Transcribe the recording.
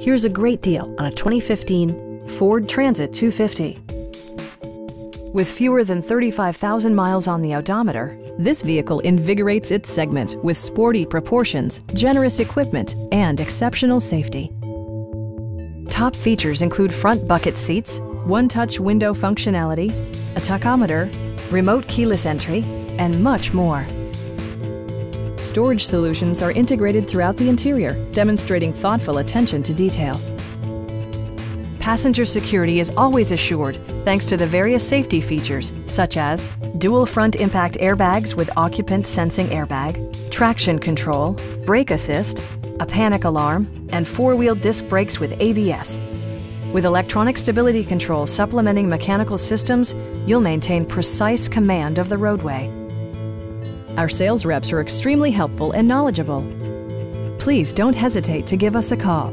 Here's a great deal on a 2015 Ford Transit 250. With fewer than 35,000 miles on the odometer, this vehicle invigorates its segment with sporty proportions, generous equipment, and exceptional safety. Top features include front bucket seats, one-touch window functionality, a tachometer, remote keyless entry, and much more. Storage solutions are integrated throughout the interior, demonstrating thoughtful attention to detail. Passenger security is always assured thanks to the various safety features such as dual front impact airbags with occupant sensing airbag, traction control, brake assist, a panic alarm, and four-wheel disc brakes with ABS. With electronic stability control supplementing mechanical systems, you'll maintain precise command of the roadway. Our sales reps are extremely helpful and knowledgeable. Please don't hesitate to give us a call.